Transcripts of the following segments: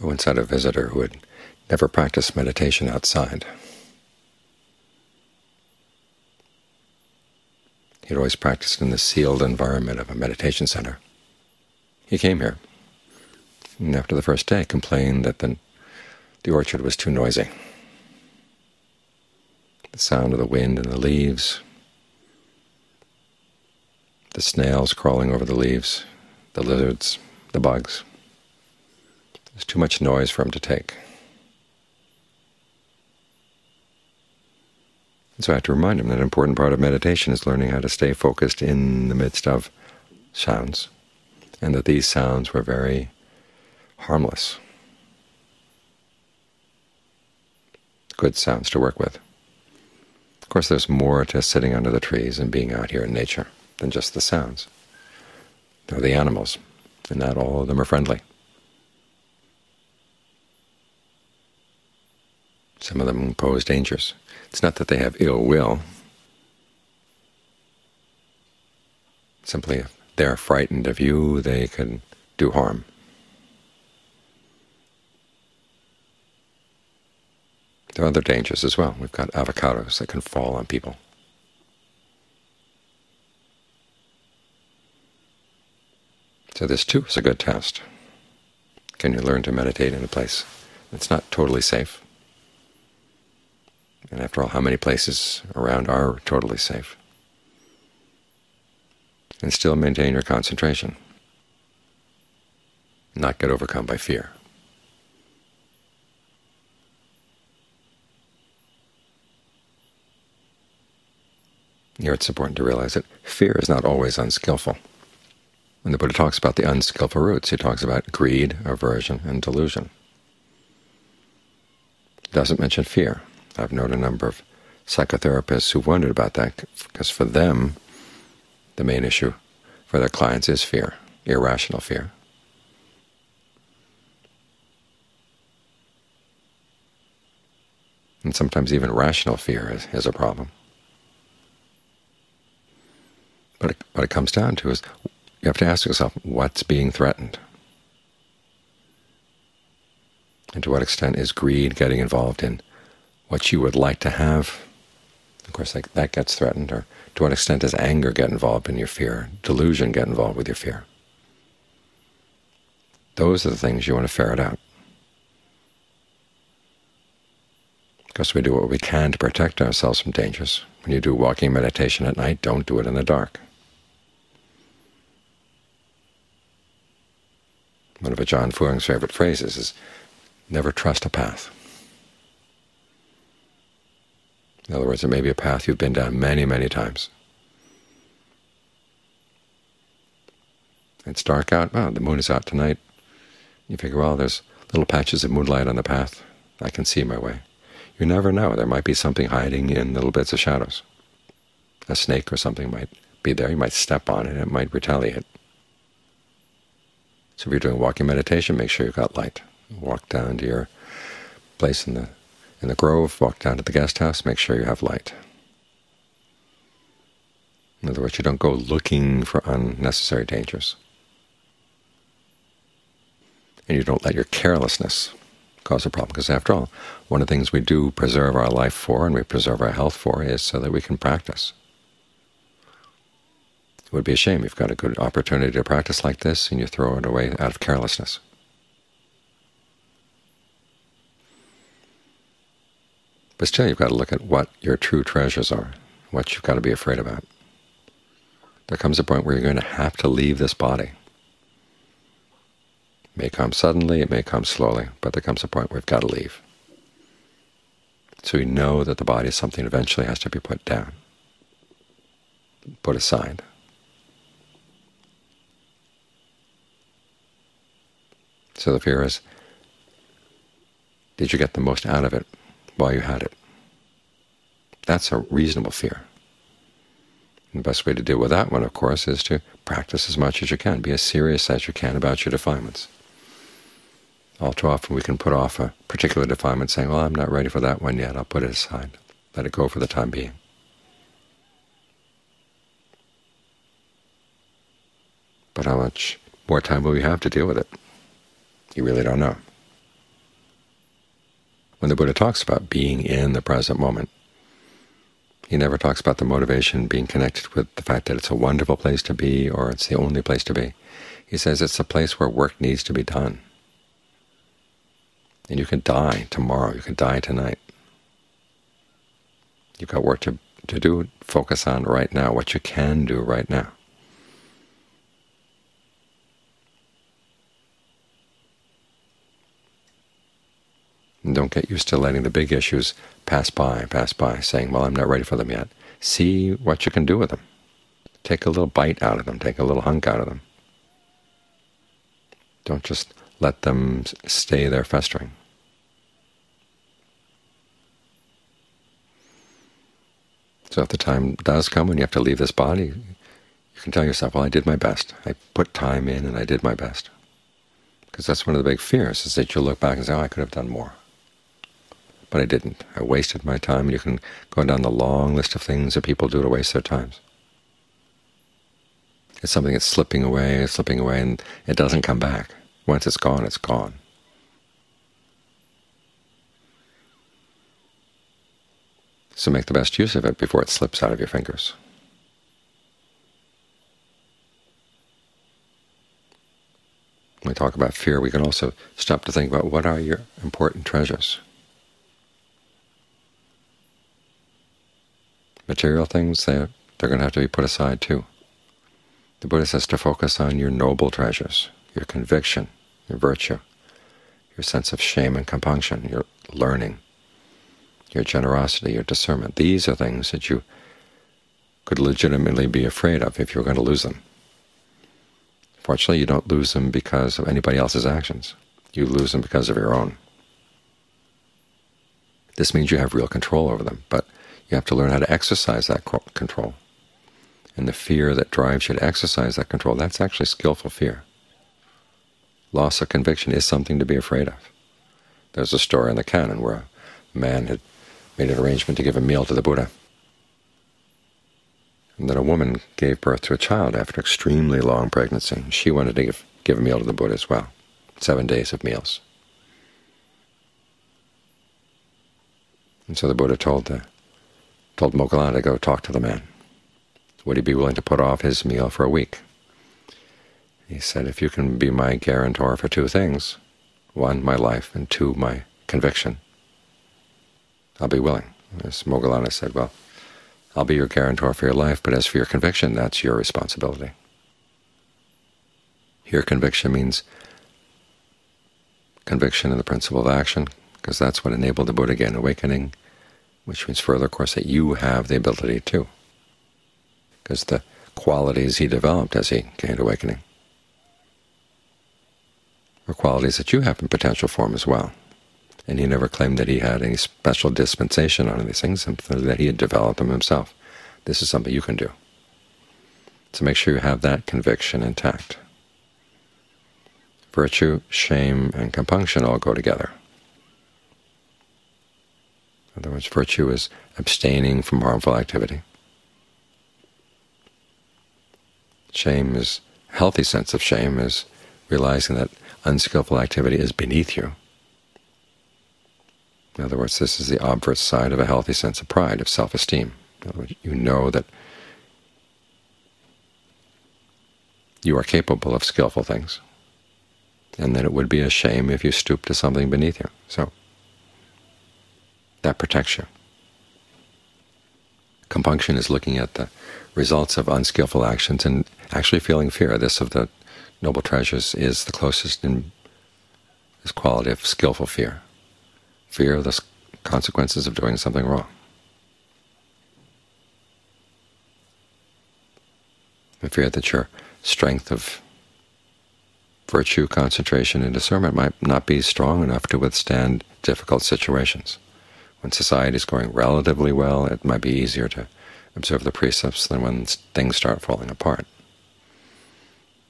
Once had a visitor who had never practiced meditation outside. He'd always practiced in the sealed environment of a meditation center. He came here, and after the first day complained that the, the orchard was too noisy. The sound of the wind and the leaves, the snails crawling over the leaves, the lizards, the bugs. There's too much noise for him to take. And so I have to remind him that an important part of meditation is learning how to stay focused in the midst of sounds, and that these sounds were very harmless, good sounds to work with. Of course, there's more to sitting under the trees and being out here in nature than just the sounds. There are the animals, and not all of them are friendly. Some of them pose dangers. It's not that they have ill will. Simply if they're frightened of you, they can do harm. There are other dangers as well. We've got avocados that can fall on people. So this too is a good test. Can you learn to meditate in a place that's not totally safe? And after all, how many places around are totally safe? And still maintain your concentration, not get overcome by fear. Here it's important to realize that fear is not always unskillful. When the Buddha talks about the unskillful roots, he talks about greed, aversion, and delusion. He doesn't mention fear. I've known a number of psychotherapists who wondered about that, because for them, the main issue for their clients is fear, irrational fear. And sometimes even rational fear is, is a problem. But it, what it comes down to is you have to ask yourself, what's being threatened? And to what extent is greed getting involved in what you would like to have? Of course, like that gets threatened. Or to what extent does anger get involved in your fear? Delusion get involved with your fear? Those are the things you want to ferret out. Because we do what we can to protect ourselves from dangers. When you do walking meditation at night, don't do it in the dark. One of Ajaan Fuang's favorite phrases is, never trust a path. In other words, it may be a path you've been down many, many times. It's dark out. Well, the moon is out tonight. You figure, well, there's little patches of moonlight on the path. I can see my way. You never know. There might be something hiding in little bits of shadows. A snake or something might be there. You might step on it. It might retaliate. So if you're doing walking meditation, make sure you've got light. Walk down to your place in the in the grove, walk down to the guest house, make sure you have light. In other words, you don't go looking for unnecessary dangers. And you don't let your carelessness cause a problem, because after all, one of the things we do preserve our life for and we preserve our health for is so that we can practice. It would be a shame you've got a good opportunity to practice like this and you throw it away out of carelessness. But still, you've got to look at what your true treasures are, what you've got to be afraid about. There comes a point where you're going to have to leave this body. It may come suddenly, it may come slowly, but there comes a point where you've got to leave. So you know that the body is something that eventually has to be put down, put aside. So the fear is, did you get the most out of it while you had it? That's a reasonable fear. And the best way to deal with that one, of course, is to practice as much as you can. Be as serious as you can about your defilements. All too often we can put off a particular defilement saying, well, I'm not ready for that one yet. I'll put it aside. Let it go for the time being. But how much more time will we have to deal with it? You really don't know. When the Buddha talks about being in the present moment, he never talks about the motivation being connected with the fact that it's a wonderful place to be or it's the only place to be. He says it's a place where work needs to be done. And you can die tomorrow. You can die tonight. You've got work to, to do, focus on right now, what you can do right now. And don't get used to letting the big issues pass by, pass by, saying, well, I'm not ready for them yet. See what you can do with them. Take a little bite out of them. Take a little hunk out of them. Don't just let them stay there festering. So if the time does come when you have to leave this body, you can tell yourself, well, I did my best. I put time in and I did my best. Because that's one of the big fears, is that you'll look back and say, oh, I could have done more but I didn't. I wasted my time, you can go down the long list of things that people do to waste their times. It's something that's slipping away, slipping away, and it doesn't come back. Once it's gone, it's gone. So make the best use of it before it slips out of your fingers. When we talk about fear, we can also stop to think about what are your important treasures. Material things, they're, they're going to have to be put aside too. The Buddha says to focus on your noble treasures, your conviction, your virtue, your sense of shame and compunction, your learning, your generosity, your discernment. These are things that you could legitimately be afraid of if you were going to lose them. Fortunately, you don't lose them because of anybody else's actions. You lose them because of your own. This means you have real control over them, but you have to learn how to exercise that control. And the fear that drives you to exercise that control, that's actually skillful fear. Loss of conviction is something to be afraid of. There's a story in the canon where a man had made an arrangement to give a meal to the Buddha. And then a woman gave birth to a child after an extremely long pregnancy. She wanted to give, give a meal to the Buddha as well, seven days of meals. And so the Buddha told the told Moggallana to go talk to the man. Would he be willing to put off his meal for a week? He said, if you can be my guarantor for two things, one, my life, and two, my conviction, I'll be willing. As Moggallana said, well, I'll be your guarantor for your life, but as for your conviction, that's your responsibility. Here conviction means conviction in the principle of action, because that's what enabled the Buddha gain awakening, which means further, of course, that you have the ability too, because the qualities he developed as he gained awakening are qualities that you have in potential form as well. And he never claimed that he had any special dispensation on these things, simply that he had developed them himself. This is something you can do. So make sure you have that conviction intact. Virtue, shame, and compunction all go together. In other words, virtue is abstaining from harmful activity. Shame is, a healthy sense of shame is realizing that unskillful activity is beneath you. In other words, this is the obverse side of a healthy sense of pride, of self-esteem. In other words, you know that you are capable of skillful things, and that it would be a shame if you stooped to something beneath you. So that protects you. Compunction is looking at the results of unskillful actions and actually feeling fear. This of the noble treasures is the closest in this quality of skillful fear, fear of the consequences of doing something wrong. The fear that your strength of virtue, concentration, and discernment might not be strong enough to withstand difficult situations. When society is going relatively well, it might be easier to observe the precepts than when things start falling apart.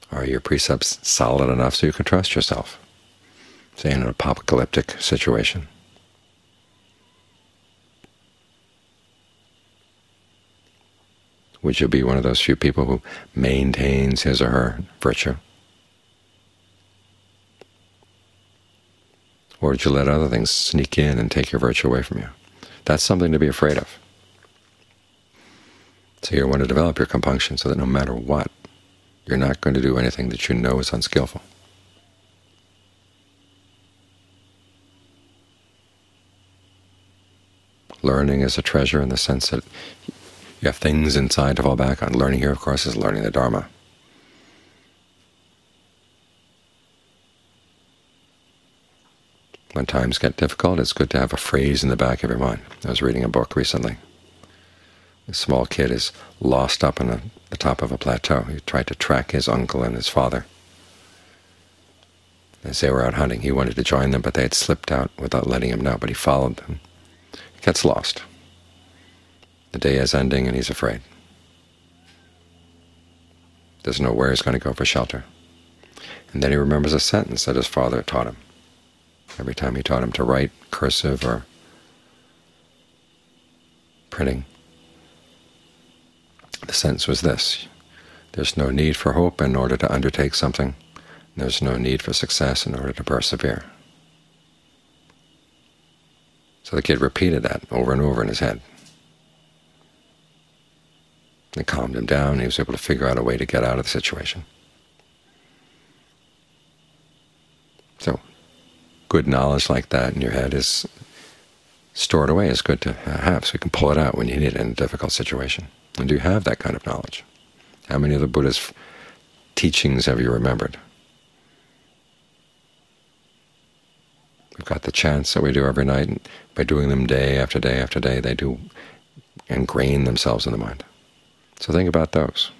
Are your precepts solid enough so you can trust yourself, say in an apocalyptic situation? Would you be one of those few people who maintains his or her virtue? Or did you let other things sneak in and take your virtue away from you? That's something to be afraid of. So you want to develop your compunction so that no matter what, you're not going to do anything that you know is unskillful. Learning is a treasure in the sense that you have things inside to fall back on. Learning here, of course, is learning the Dharma. When times get difficult, it's good to have a phrase in the back of your mind. I was reading a book recently. A small kid is lost up on the, the top of a plateau. He tried to track his uncle and his father. As they were out hunting, he wanted to join them, but they had slipped out without letting him know, but he followed them. He gets lost. The day is ending, and he's afraid. Doesn't know where he's going to go for shelter. And then he remembers a sentence that his father taught him. Every time he taught him to write cursive or printing, the sentence was this, there's no need for hope in order to undertake something. There's no need for success in order to persevere. So the kid repeated that over and over in his head. It calmed him down. He was able to figure out a way to get out of the situation. So good knowledge like that in your head is stored away. It's good to have, so you can pull it out when you need it in a difficult situation. And do you have that kind of knowledge? How many of the Buddha's teachings have you remembered? We've got the chants that we do every night, and by doing them day after day after day, they do ingrain themselves in the mind. So think about those.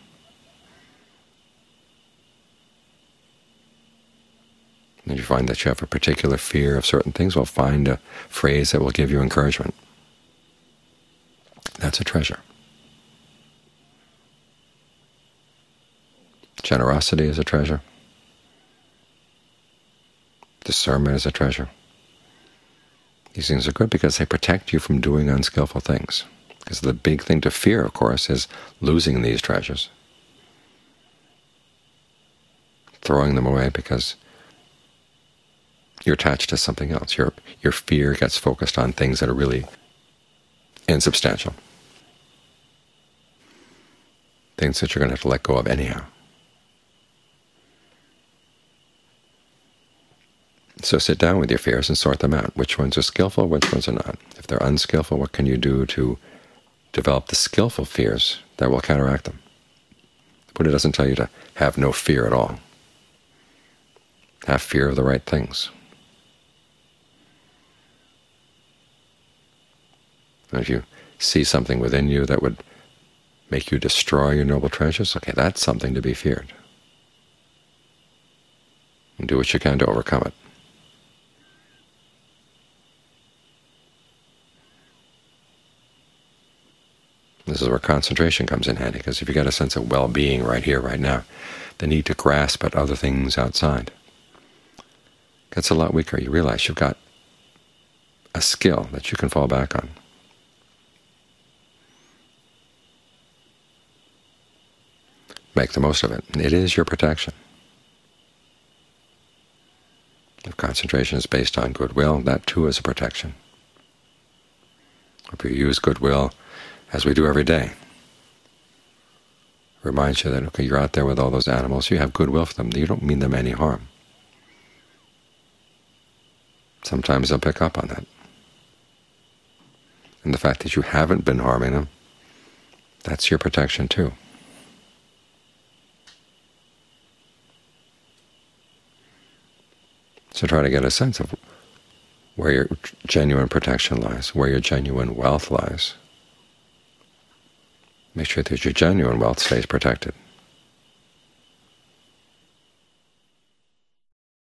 If you find that you have a particular fear of certain things, well, find a phrase that will give you encouragement. That's a treasure. Generosity is a treasure. Discernment is a treasure. These things are good because they protect you from doing unskillful things. Because the big thing to fear, of course, is losing these treasures, throwing them away because you're attached to something else. Your your fear gets focused on things that are really insubstantial, things that you're going to have to let go of anyhow. So sit down with your fears and sort them out. Which ones are skillful, which ones are not. If they're unskillful, what can you do to develop the skillful fears that will counteract them? The Buddha doesn't tell you to have no fear at all. Have fear of the right things. And if you see something within you that would make you destroy your noble treasures, okay, that's something to be feared. And do what you can to overcome it. This is where concentration comes in handy, because if you get a sense of well-being right here, right now, the need to grasp at other things outside gets a lot weaker. You realize you've got a skill that you can fall back on. Make the most of it. It is your protection. If concentration is based on goodwill, that too is a protection. If you use goodwill as we do every day. Reminds you that, okay, you're out there with all those animals, you have goodwill for them, you don't mean them any harm. Sometimes they'll pick up on that. And the fact that you haven't been harming them, that's your protection too. So try to get a sense of where your genuine protection lies, where your genuine wealth lies. Make sure that your genuine wealth stays protected.